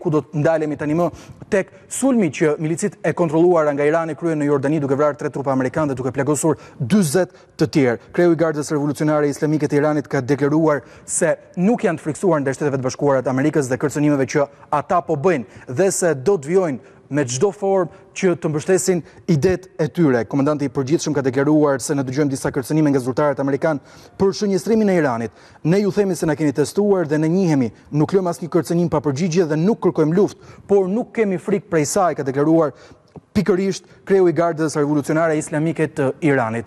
ku do të ndalemi tani më tek sulmi që milicitë e kontrolluara nga Irani kryen në Jordani duke vrarë tre trupa amerikanë dhe duke plagosur 40 të tjerë. Kreu i Gardës Revolucionare Islamike të Iranit ka deklaruar se nuk janë të frikësuar ndaj Shteteve të Bashkuara të Amerikës dhe kërcënimeve që ata po bëjnë dhe se do të vijojnë me çdo formë që të mbështesin idetë e tyre. Komandanti i Përgjithshëm ka deklaruar se ne dëgjojmë disa kërcënime nga zyrtarët amerikanë për shënjestrimin e Iranit. Ne ju themi se na keni testuar dhe ne njihemi, nuk lëmë asnjë kërcënim pa përgjigje dhe nuk kërkojmë luftë, por nuk kemi frikë prej saj, ka deklaruar pikërisht kreu i Gardës Revolucionare Islamike të Iranit.